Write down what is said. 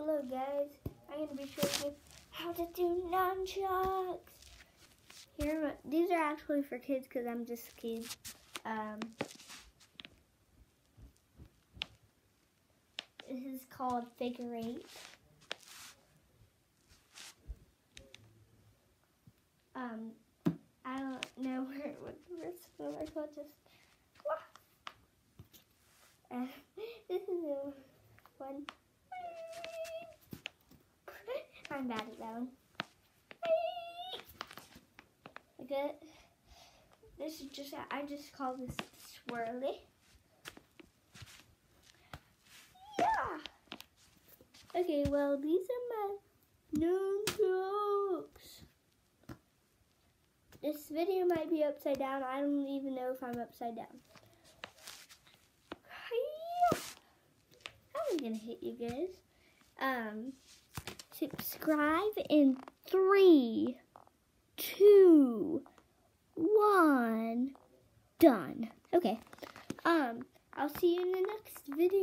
Hello guys, I'm going to be showing you how to do nunchucks. Here, these are actually for kids because I'm just a kid. Um, this is called figure eight. Um, I don't know where it the rest of them are called. Just uh, this is a one. I'm bad at that one. Like it. This is just I just call this swirly. Yeah. Okay, well these are my nunchucks. This video might be upside down. I don't even know if I'm upside down. Am gonna hit you guys? Um, subscribe in three, two, one, done. Okay. Um, I'll see you in the next video.